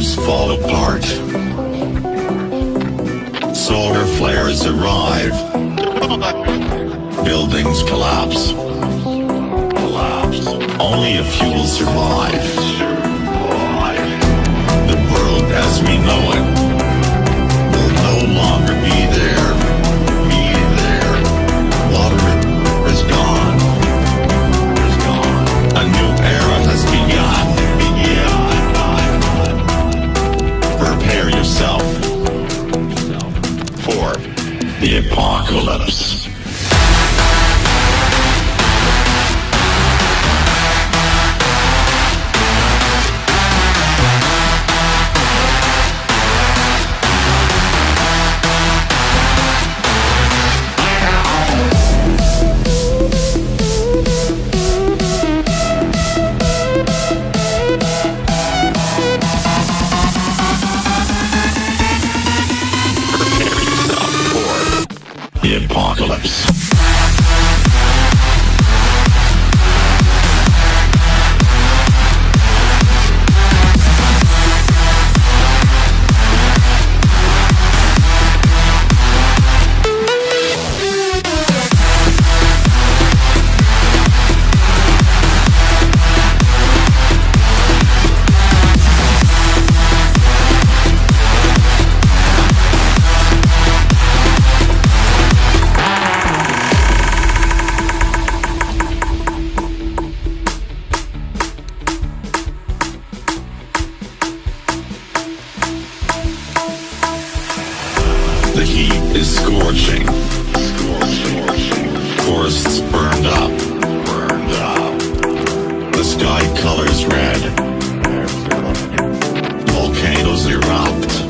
systems fall apart. Solar flares arrive. Buildings collapse. Only a few will survive. The world as we know it will no longer be there. Is scorching. Forests burned up. The sky colors red. Volcanoes erupt.